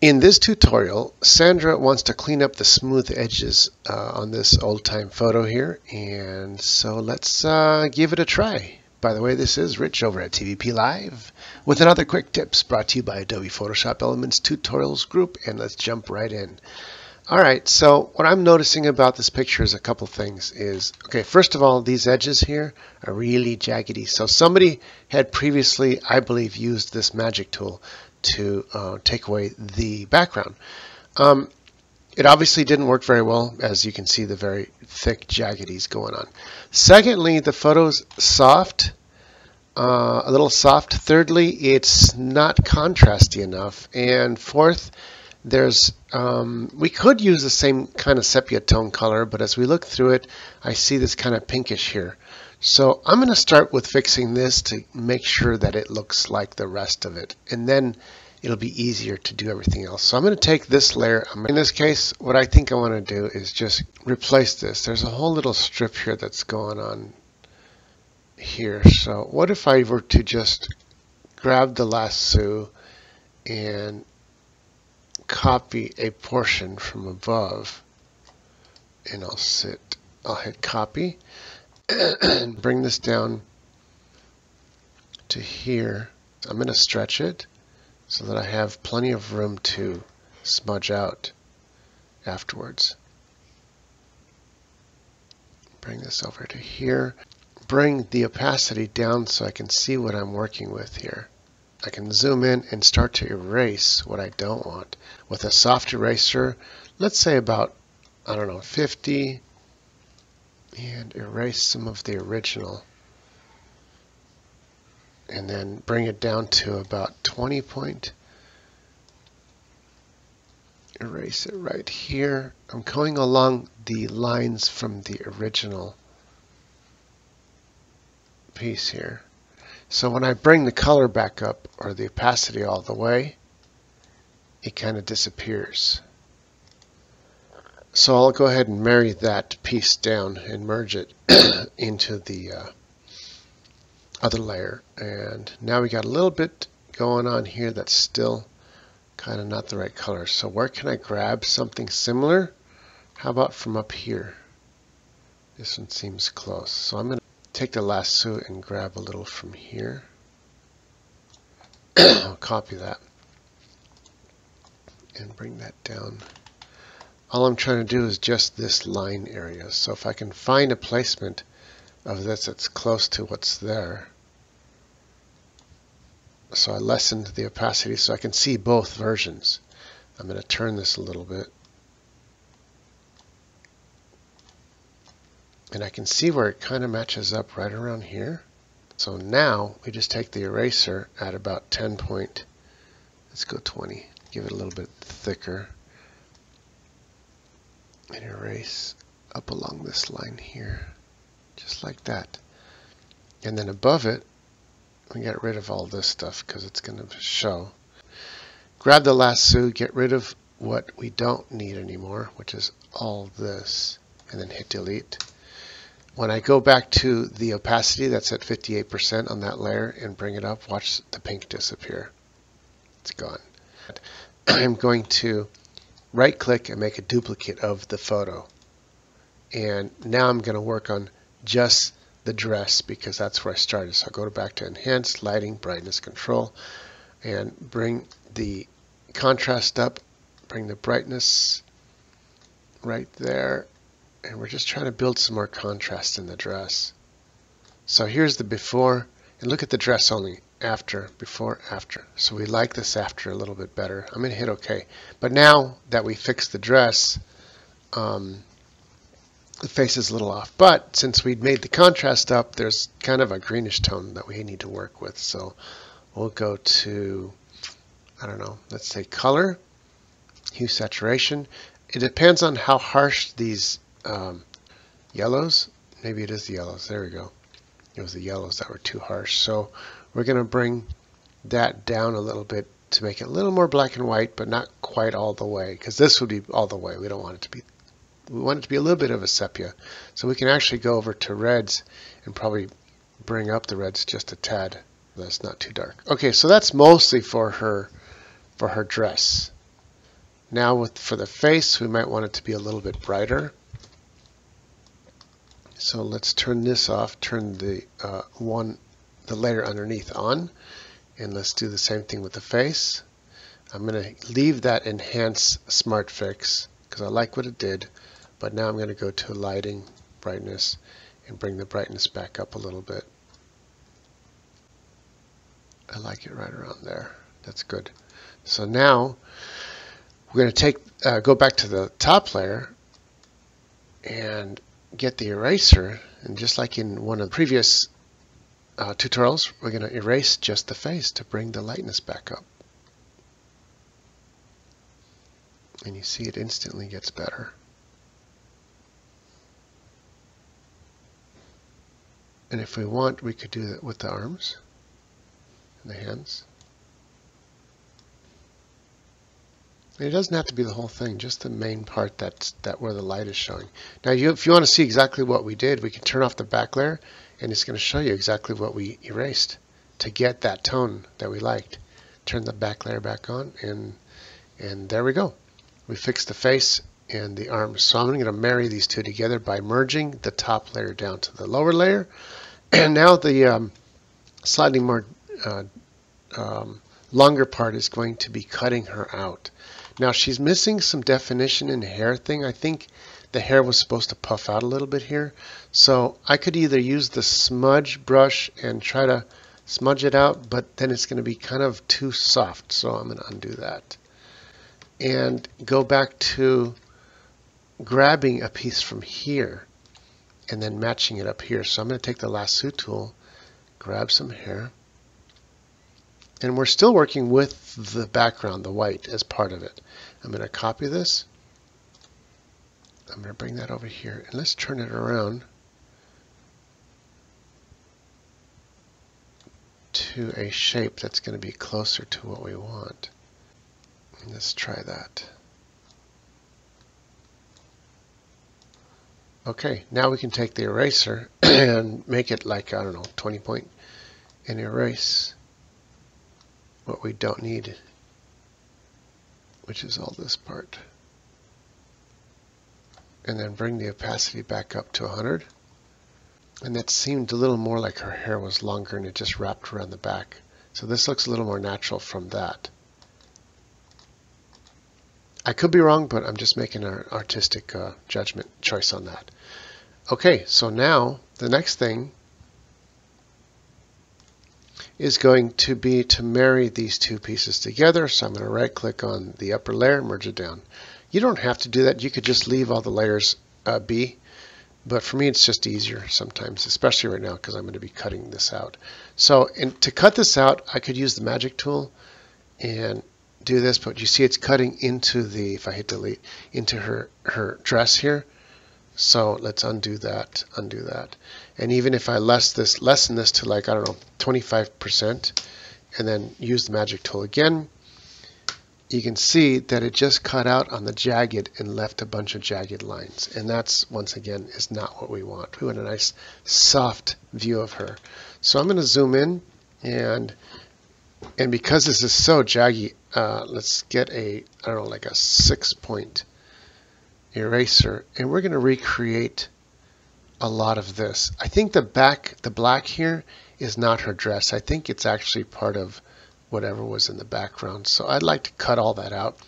In this tutorial, Sandra wants to clean up the smooth edges uh, on this old-time photo here, and so let's uh, give it a try. By the way, this is Rich over at TVP Live with another quick tips brought to you by Adobe Photoshop Elements Tutorials Group, and let's jump right in. All right, so what I'm noticing about this picture is a couple things is, okay, first of all, these edges here are really jaggedy. So somebody had previously, I believe, used this magic tool to uh, take away the background. Um, it obviously didn't work very well, as you can see the very thick jaggedies going on. Secondly, the photo's soft, uh, a little soft. Thirdly, it's not contrasty enough. And fourth, there's um, we could use the same kind of sepia tone color, but as we look through it, I see this kind of pinkish here. So I'm going to start with fixing this to make sure that it looks like the rest of it. And then it'll be easier to do everything else. So I'm going to take this layer. In this case, what I think I want to do is just replace this. There's a whole little strip here that's going on here. So what if I were to just grab the lasso and copy a portion from above and I'll sit, I'll hit copy and bring this down to here. I'm going to stretch it so that I have plenty of room to smudge out afterwards. Bring this over to here. Bring the opacity down so I can see what I'm working with here. I can zoom in and start to erase what I don't want. With a soft eraser, let's say about, I don't know, 50, and erase some of the original and then bring it down to about 20 point erase it right here. I'm going along the lines from the original piece here. So when I bring the color back up or the opacity all the way it kind of disappears so I'll go ahead and marry that piece down and merge it into the uh, other layer. And now we got a little bit going on here that's still kind of not the right color. So where can I grab something similar? How about from up here? This one seems close. So I'm going to take the lasso and grab a little from here. I'll copy that and bring that down all I'm trying to do is just this line area. So if I can find a placement of this that's close to what's there, so I lessened the opacity so I can see both versions. I'm going to turn this a little bit. And I can see where it kind of matches up right around here. So now we just take the eraser at about 10 point, let's go 20, give it a little bit thicker and erase up along this line here, just like that. And then above it, we get rid of all this stuff because it's going to show. Grab the lasso, get rid of what we don't need anymore, which is all this, and then hit delete. When I go back to the opacity that's at 58% on that layer and bring it up, watch the pink disappear. It's gone. I'm going to right click and make a duplicate of the photo. And now I'm going to work on just the dress because that's where I started. So I'll go back to Enhance, Lighting, Brightness Control, and bring the contrast up, bring the brightness right there. And we're just trying to build some more contrast in the dress. So here's the before, and look at the dress only after, before, after. So we like this after a little bit better. I'm going to hit OK. But now that we fixed the dress, um, the face is a little off. But since we made the contrast up, there's kind of a greenish tone that we need to work with. So we'll go to, I don't know, let's say color, hue saturation. It depends on how harsh these um, yellows, maybe it is the yellows, there we go. It was the yellows that were too harsh. So we're going to bring that down a little bit to make it a little more black and white, but not quite all the way, because this would be all the way. We don't want it to be, we want it to be a little bit of a sepia. So we can actually go over to reds and probably bring up the reds just a tad. That's not too dark. Okay, so that's mostly for her, for her dress. Now with for the face, we might want it to be a little bit brighter. So let's turn this off, turn the uh, one, the layer underneath on, and let's do the same thing with the face. I'm going to leave that enhance smart fix because I like what it did, but now I'm going to go to lighting, brightness, and bring the brightness back up a little bit. I like it right around there. That's good. So now we're going to take, uh, go back to the top layer and get the eraser. And just like in one of the previous uh, tutorials, we're going to erase just the face to bring the lightness back up. and you see it instantly gets better. And if we want, we could do that with the arms and the hands. And it doesn't have to be the whole thing, just the main part that's that where the light is showing. Now, you, if you want to see exactly what we did, we can turn off the back layer, and it's going to show you exactly what we erased to get that tone that we liked. Turn the back layer back on, and and there we go we fixed the face and the arms. So I'm going to marry these two together by merging the top layer down to the lower layer. And now the um, slightly more uh, um, longer part is going to be cutting her out. Now she's missing some definition in hair thing. I think the hair was supposed to puff out a little bit here. So I could either use the smudge brush and try to smudge it out, but then it's going to be kind of too soft. So I'm going to undo that and go back to grabbing a piece from here and then matching it up here. So I'm going to take the lasso tool, grab some hair, and we're still working with the background, the white, as part of it. I'm going to copy this. I'm going to bring that over here, and let's turn it around to a shape that's going to be closer to what we want. Let's try that. Okay, now we can take the eraser and make it like, I don't know, 20 point and erase what we don't need, which is all this part. And then bring the opacity back up to 100. And that seemed a little more like her hair was longer and it just wrapped around the back. So this looks a little more natural from that. I could be wrong, but I'm just making an artistic uh, judgment choice on that. Okay, so now the next thing is going to be to marry these two pieces together. So I'm going to right click on the upper layer, and merge it down. You don't have to do that. You could just leave all the layers uh, be. But for me, it's just easier sometimes, especially right now because I'm going to be cutting this out. So to cut this out, I could use the magic tool and do this, but you see it's cutting into the, if I hit delete, into her, her dress here. So let's undo that, undo that. And even if I less this, lessen this to like, I don't know, 25%, and then use the magic tool again, you can see that it just cut out on the jagged and left a bunch of jagged lines. And that's, once again, is not what we want. We want a nice soft view of her. So I'm going to zoom in and and because this is so jaggy, uh, let's get a, I don't know, like a six point eraser. And we're going to recreate a lot of this. I think the back, the black here is not her dress. I think it's actually part of whatever was in the background. So I'd like to cut all that out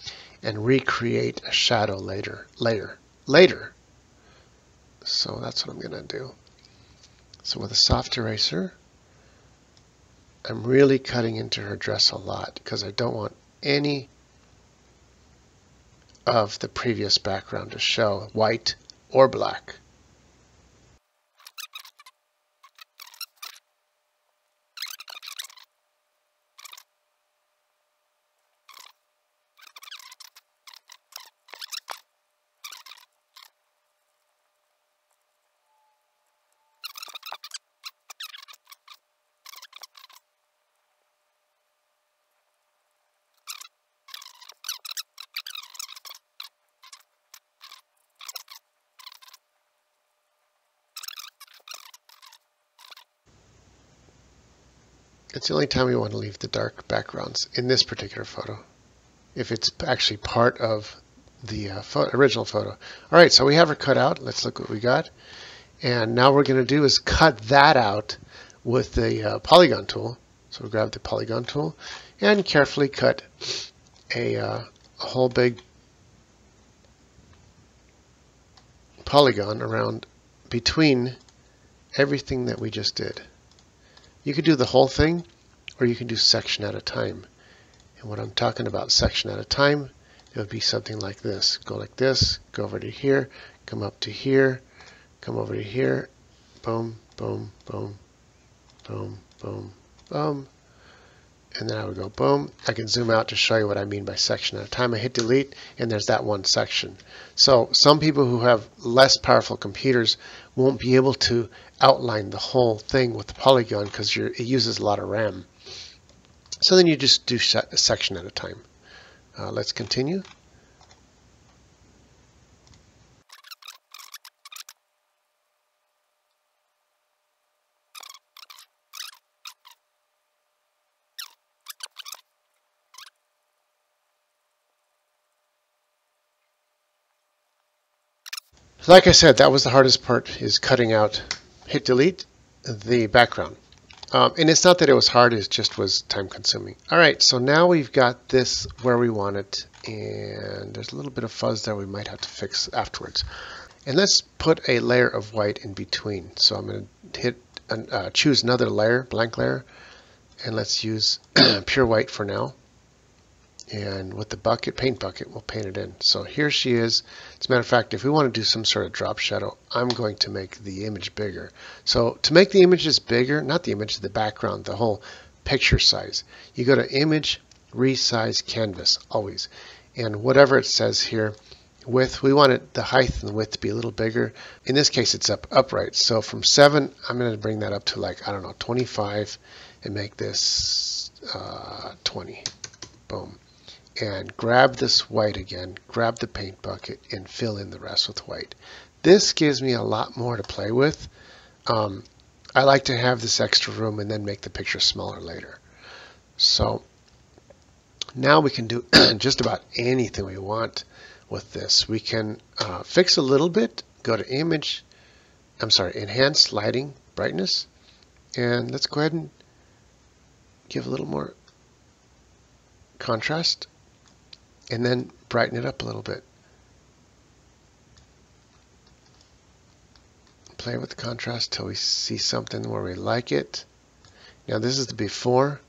and recreate a shadow later, later, later. So that's what I'm going to do. So with a soft eraser, I'm really cutting into her dress a lot because I don't want any of the previous background to show, white or black. It's the only time we want to leave the dark backgrounds in this particular photo. if it's actually part of the uh, original photo. All right, so we have her cut out. Let's look what we got. And now we're going to do is cut that out with the uh, polygon tool. So we'll grab the polygon tool and carefully cut a, uh, a whole big polygon around between everything that we just did. You could do the whole thing or you can do section at a time. And what I'm talking about section at a time, it would be something like this. Go like this, go over to here, come up to here, come over to here, boom, boom, boom, boom, boom, boom, and then I would go boom. I can zoom out to show you what I mean by section at a time. I hit delete and there's that one section. So some people who have less powerful computers won't be able to outline the whole thing with the polygon because it uses a lot of RAM. So then you just do a section at a time. Uh, let's continue. Like I said, that was the hardest part, is cutting out, hit delete, the background. Um, and it's not that it was hard, it just was time consuming. All right, so now we've got this where we want it, and there's a little bit of fuzz there we might have to fix afterwards. And let's put a layer of white in between. So I'm going to hit, uh, choose another layer, blank layer, and let's use pure white for now and with the bucket, paint bucket, we'll paint it in. So here she is. As a matter of fact, if we want to do some sort of drop shadow, I'm going to make the image bigger. So to make the images bigger, not the image, the background, the whole picture size, you go to Image, Resize Canvas, always. And whatever it says here, width, we want it, the height and the width to be a little bigger. In this case, it's up upright. So from 7, I'm going to bring that up to like, I don't know, 25 and make this uh, 20. Boom and grab this white again, grab the paint bucket and fill in the rest with white. This gives me a lot more to play with. Um, I like to have this extra room and then make the picture smaller later. So now we can do just about anything we want with this. We can uh, fix a little bit, go to image, I'm sorry, enhance lighting, brightness, and let's go ahead and give a little more contrast and then brighten it up a little bit. Play with the contrast till we see something where we like it. Now this is the before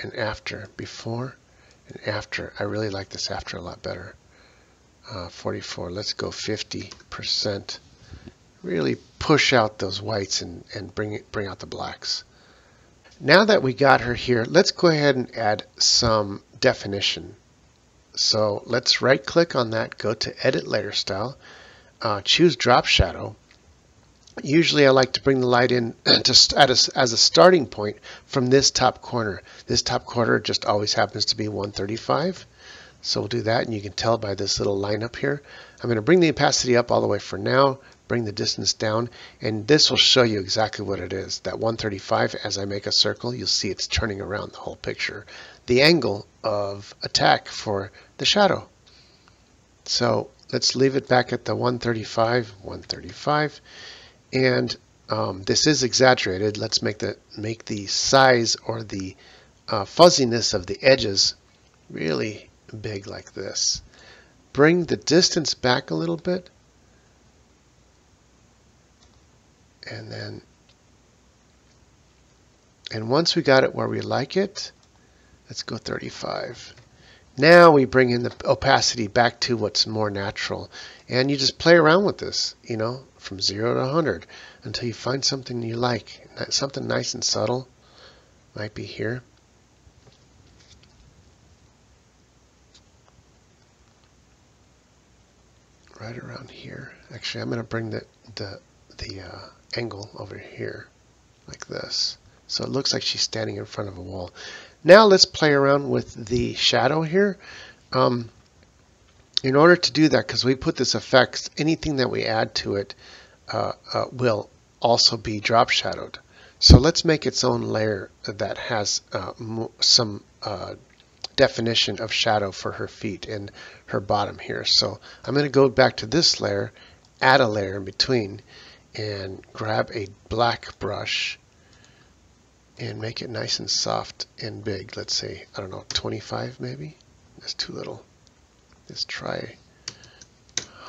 and after. Before and after. I really like this after a lot better. Uh, 44. Let's go 50%. Really push out those whites and, and bring, it, bring out the blacks. Now that we got her here, let's go ahead and add some definition. So let's right click on that, go to edit layer style, uh, choose drop shadow. Usually I like to bring the light in to, as, as a starting point from this top corner. This top corner just always happens to be 135. So we'll do that and you can tell by this little line up here. I'm going to bring the opacity up all the way for now, bring the distance down, and this will show you exactly what it is. That 135, as I make a circle, you'll see it's turning around the whole picture the angle of attack for the shadow. So let's leave it back at the 135, 135, and um, this is exaggerated. Let's make the make the size or the uh, fuzziness of the edges really big like this. Bring the distance back a little bit, and then and once we got it where we like it, Let's go 35. Now we bring in the opacity back to what's more natural. And you just play around with this, you know, from 0 to 100 until you find something you like. Something nice and subtle might be here. Right around here. Actually, I'm going to bring the, the, the uh, angle over here like this. So it looks like she's standing in front of a wall. Now let's play around with the shadow here. Um, in order to do that, because we put this effect, anything that we add to it uh, uh, will also be drop shadowed. So let's make its own layer that has uh, some uh, definition of shadow for her feet and her bottom here. So I'm going to go back to this layer, add a layer in between, and grab a black brush and make it nice and soft and big. Let's say, I don't know, 25 maybe? That's too little. Let's try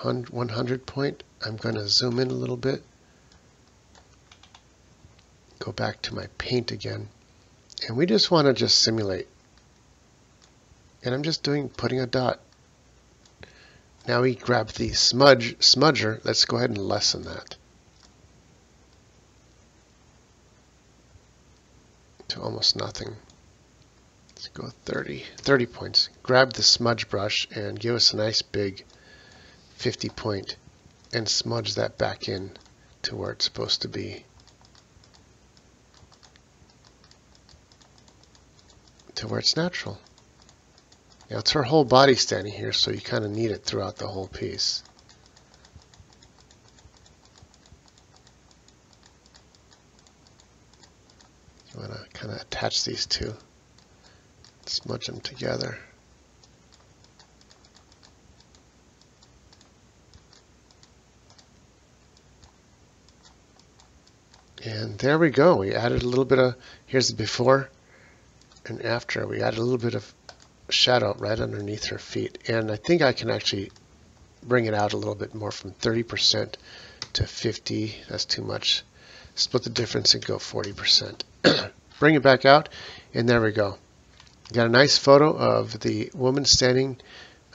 100 point. I'm going to zoom in a little bit. Go back to my paint again. And we just want to just simulate. And I'm just doing putting a dot. Now we grab the smudge smudger. Let's go ahead and lessen that. To almost nothing. Let's go 30, 30 points. Grab the smudge brush and give us a nice big 50 point and smudge that back in to where it's supposed to be. To where it's natural. Now it's her whole body standing here, so you kind of need it throughout the whole piece. You want to kind of attach these two, smudge them together. And there we go. We added a little bit of, here's the before and after. We added a little bit of shadow right underneath her feet. And I think I can actually bring it out a little bit more from 30% to 50. That's too much. Split the difference and go 40%. bring it back out, and there we go. Got a nice photo of the woman standing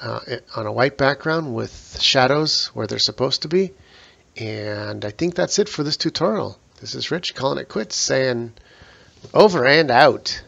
uh, on a white background with shadows where they're supposed to be. And I think that's it for this tutorial. This is Rich calling it quits, saying over and out.